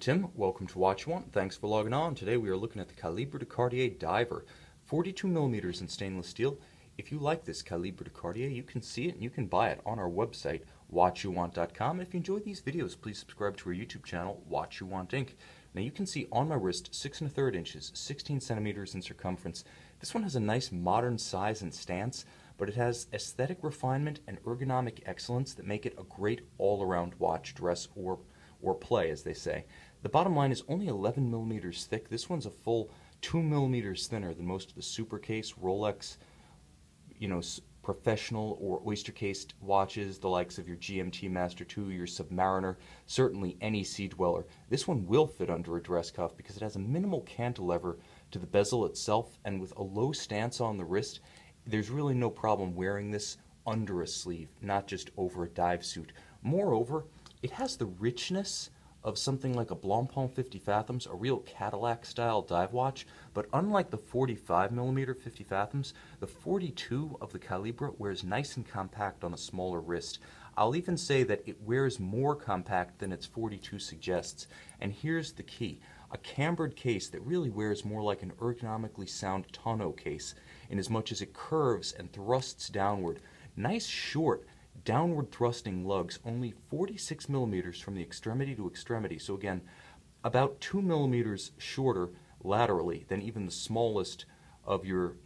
Tim, welcome to Watch One. Thanks for logging on. Today we are looking at the Calibre de Cartier Diver, 42 millimeters in stainless steel. If you like this Calibre de Cartier, you can see it and you can buy it on our website, watchyouwant.com. If you enjoy these videos, please subscribe to our YouTube channel, Watch You Want Inc. Now you can see on my wrist, six and a third inches, 16 centimeters in circumference. This one has a nice modern size and stance, but it has aesthetic refinement and ergonomic excellence that make it a great all-around watch, dress, or, or play, as they say. The bottom line is only 11 millimeters thick. This one's a full 2 millimeters thinner than most of the Super Case, Rolex, you know, professional or oyster cased watches, the likes of your GMT Master 2, your Submariner, certainly any sea dweller. This one will fit under a dress cuff because it has a minimal cantilever to the bezel itself, and with a low stance on the wrist, there's really no problem wearing this under a sleeve, not just over a dive suit. Moreover, it has the richness of something like a Blancpain 50 Fathoms, a real Cadillac style dive watch, but unlike the 45mm 50 Fathoms, the 42 of the Calibre wears nice and compact on a smaller wrist. I'll even say that it wears more compact than its 42 suggests. And here's the key a cambered case that really wears more like an ergonomically sound tonneau case, in as much as it curves and thrusts downward. Nice short, downward thrusting lugs, only 46 millimeters from the extremity to extremity. So again, about 2 millimeters shorter laterally than even the smallest of your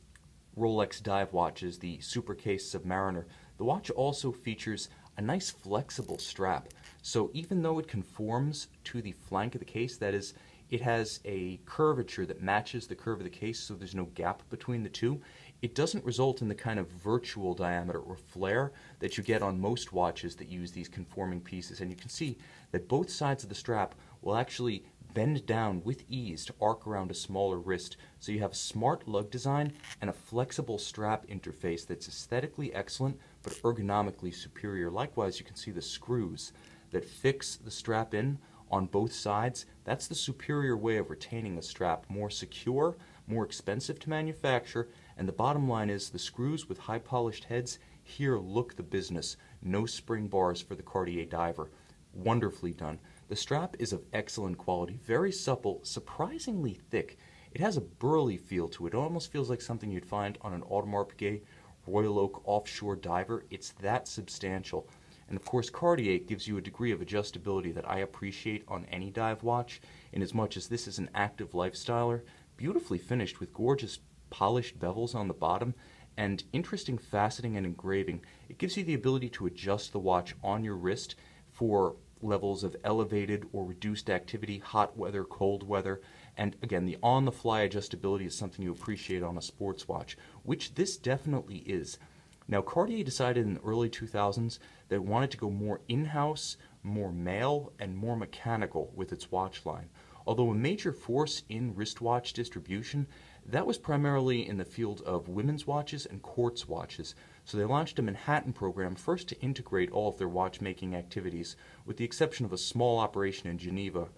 Rolex dive watches, the Super Supercase Submariner. The watch also features a nice flexible strap. So even though it conforms to the flank of the case, that is, it has a curvature that matches the curve of the case so there's no gap between the two. It doesn't result in the kind of virtual diameter or flare that you get on most watches that use these conforming pieces. And you can see that both sides of the strap will actually bend down with ease to arc around a smaller wrist. So you have a smart lug design and a flexible strap interface that's aesthetically excellent but ergonomically superior. Likewise, you can see the screws that fix the strap in on both sides. That's the superior way of retaining a strap. More secure, more expensive to manufacture, and the bottom line is the screws with high polished heads here look the business. No spring bars for the Cartier diver. Wonderfully done. The strap is of excellent quality, very supple, surprisingly thick. It has a burly feel to it. It almost feels like something you'd find on an Audemars Piguet Royal Oak offshore diver. It's that substantial. And of course, Cartier gives you a degree of adjustability that I appreciate on any dive watch, in as much as this is an active lifestyler, beautifully finished with gorgeous polished bevels on the bottom and interesting faceting and engraving. It gives you the ability to adjust the watch on your wrist for levels of elevated or reduced activity, hot weather, cold weather, and again, the on-the-fly adjustability is something you appreciate on a sports watch, which this definitely is. Now, Cartier decided in the early 2000s that it wanted to go more in-house, more male, and more mechanical with its watch line. Although a major force in wristwatch distribution, that was primarily in the field of women's watches and quartz watches. So they launched a Manhattan program first to integrate all of their watchmaking activities, with the exception of a small operation in Geneva.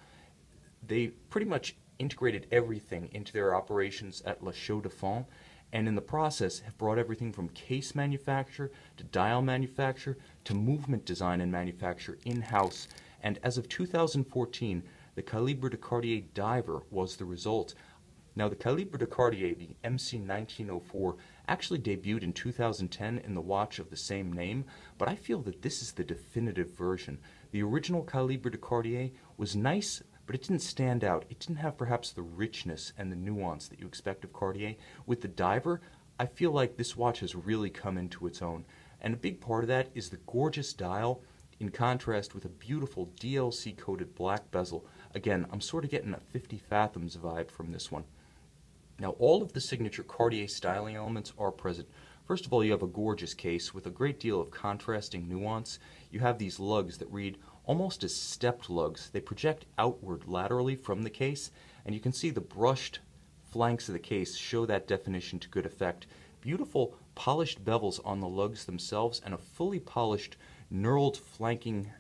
They pretty much integrated everything into their operations at La Chaux de Fonds, and in the process have brought everything from case manufacture to dial manufacture to movement design and manufacture in-house. And as of 2014, the Calibre de Cartier Diver was the result. Now, the Calibre de Cartier, the MC 1904, actually debuted in 2010 in the watch of the same name, but I feel that this is the definitive version. The original Calibre de Cartier was nice, but it didn't stand out. It didn't have perhaps the richness and the nuance that you expect of Cartier. With the Diver, I feel like this watch has really come into its own. And a big part of that is the gorgeous dial in contrast with a beautiful DLC coated black bezel. Again, I'm sort of getting a 50 Fathoms vibe from this one. Now, all of the signature Cartier styling elements are present. First of all, you have a gorgeous case with a great deal of contrasting nuance. You have these lugs that read almost as stepped lugs. They project outward laterally from the case, and you can see the brushed flanks of the case show that definition to good effect. Beautiful polished bevels on the lugs themselves and a fully polished knurled flanking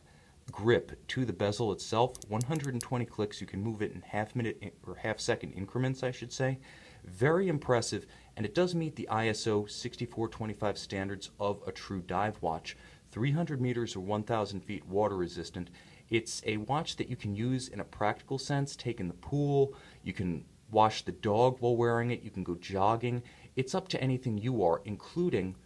grip to the bezel itself. 120 clicks, you can move it in half minute or half second increments, I should say. Very impressive, and it does meet the ISO 6425 standards of a true dive watch. 300 meters or 1,000 feet water resistant. It's a watch that you can use in a practical sense, take in the pool, you can wash the dog while wearing it, you can go jogging. It's up to anything you are, including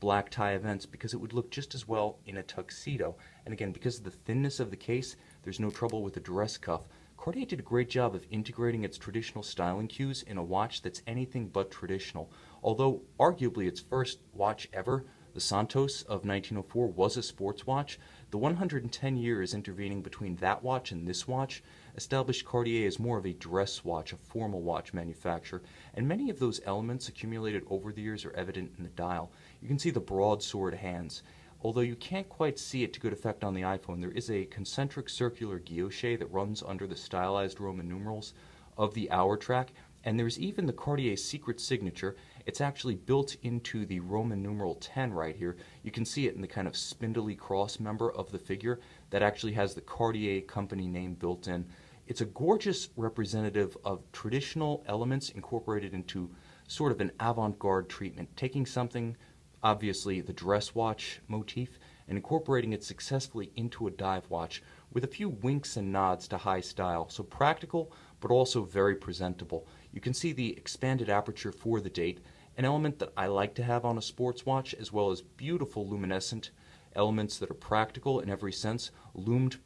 black tie events, because it would look just as well in a tuxedo. And again, because of the thinness of the case, there's no trouble with the dress cuff. Cartier did a great job of integrating its traditional styling cues in a watch that's anything but traditional. Although arguably its first watch ever, the Santos of 1904 was a sports watch, the 110 years intervening between that watch and this watch established Cartier as more of a dress watch, a formal watch manufacturer, and many of those elements accumulated over the years are evident in the dial. You can see the broadsword hands. Although you can't quite see it to good effect on the iPhone, there is a concentric circular guilloche that runs under the stylized Roman numerals of the hour track, and there's even the Cartier secret signature. It's actually built into the Roman numeral 10 right here. You can see it in the kind of spindly cross member of the figure that actually has the Cartier company name built in. It's a gorgeous representative of traditional elements incorporated into sort of an avant-garde treatment, taking something obviously the dress watch motif and incorporating it successfully into a dive watch with a few winks and nods to high style. So practical, but also very presentable. You can see the expanded aperture for the date, an element that I like to have on a sports watch, as well as beautiful luminescent elements that are practical in every sense, lumed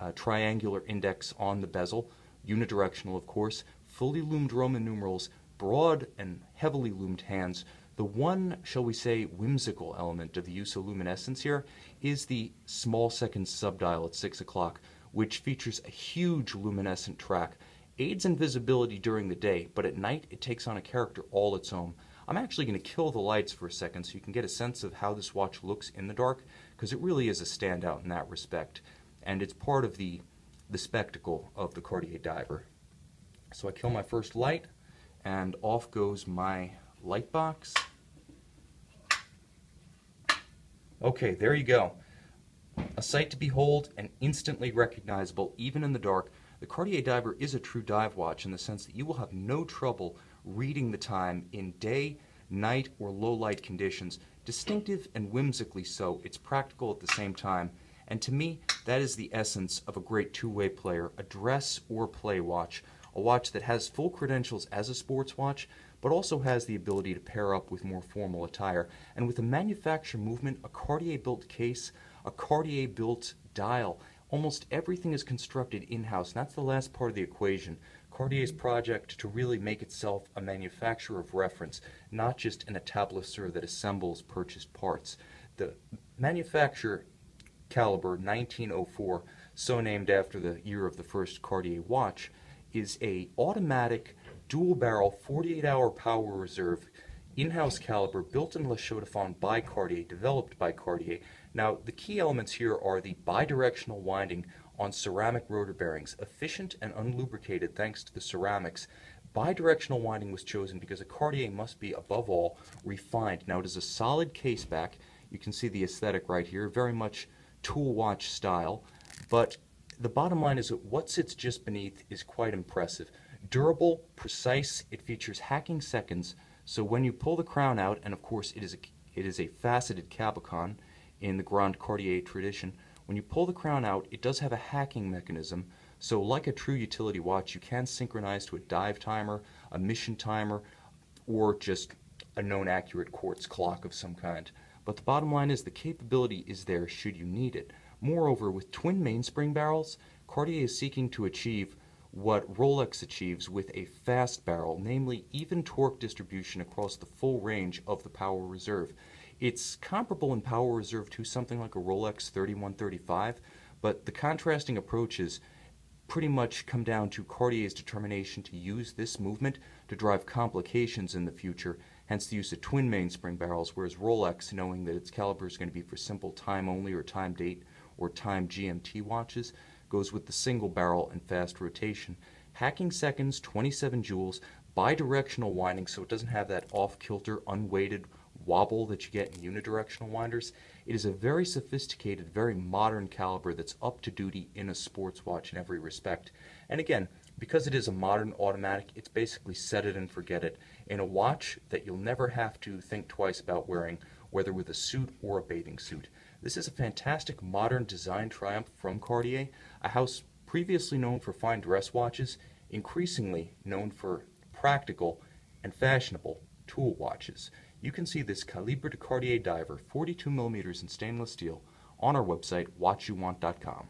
uh, triangular index on the bezel, unidirectional of course, fully lumed Roman numerals, broad and heavily lumed hands, the one, shall we say, whimsical element of the use of luminescence here is the small second subdial at 6 o'clock, which features a huge luminescent track. Aids in visibility during the day, but at night it takes on a character all its own. I'm actually going to kill the lights for a second so you can get a sense of how this watch looks in the dark, because it really is a standout in that respect. And it's part of the, the spectacle of the Cartier Diver. So I kill my first light, and off goes my light box. Okay, there you go. A sight to behold and instantly recognizable even in the dark. The Cartier Diver is a true dive watch in the sense that you will have no trouble reading the time in day, night, or low light conditions. Distinctive and whimsically so, it's practical at the same time. And to me, that is the essence of a great two-way player, a dress or play watch, a watch that has full credentials as a sports watch, but also has the ability to pair up with more formal attire. And with a manufacture movement, a Cartier-built case, a Cartier-built dial, almost everything is constructed in-house. That's the last part of the equation. Cartier's project to really make itself a manufacturer of reference, not just an établisseur that assembles purchased parts. The manufacturer caliber 1904, so named after the year of the first Cartier watch, is a automatic dual barrel 48 hour power reserve in-house caliber built in Le Chaux-de-Fonds by Cartier, developed by Cartier. Now, the key elements here are the bidirectional winding on ceramic rotor bearings, efficient and unlubricated thanks to the ceramics. Bidirectional winding was chosen because a Cartier must be, above all, refined. Now, it is a solid case back. You can see the aesthetic right here, very much tool watch style, but the bottom line is that what sits just beneath is quite impressive. Durable, precise, it features hacking seconds, so when you pull the crown out, and of course it is a, it is a faceted cabochon in the Grand Cartier tradition, when you pull the crown out, it does have a hacking mechanism, so like a true utility watch, you can synchronize to a dive timer, a mission timer, or just a known accurate quartz clock of some kind. But the bottom line is the capability is there should you need it. Moreover, with twin mainspring barrels, Cartier is seeking to achieve what Rolex achieves with a fast barrel, namely even torque distribution across the full range of the power reserve. It's comparable in power reserve to something like a Rolex 3135, but the contrasting approaches pretty much come down to Cartier's determination to use this movement to drive complications in the future, hence the use of twin mainspring barrels, whereas Rolex, knowing that its caliber is going to be for simple time only or time date or time GMT watches, goes with the single barrel and fast rotation. Hacking seconds, 27 joules, bidirectional winding so it doesn't have that off-kilter, unweighted wobble that you get in unidirectional winders. It is a very sophisticated, very modern caliber that's up to duty in a sports watch in every respect. And again, because it is a modern automatic, it's basically set it and forget it. In a watch that you'll never have to think twice about wearing, whether with a suit or a bathing suit. This is a fantastic modern design triumph from Cartier. a house previously known for fine dress watches, increasingly known for practical and fashionable tool watches. You can see this Calibre de Cartier diver, 42 millimeters in stainless steel, on our website, watchyouwant.com.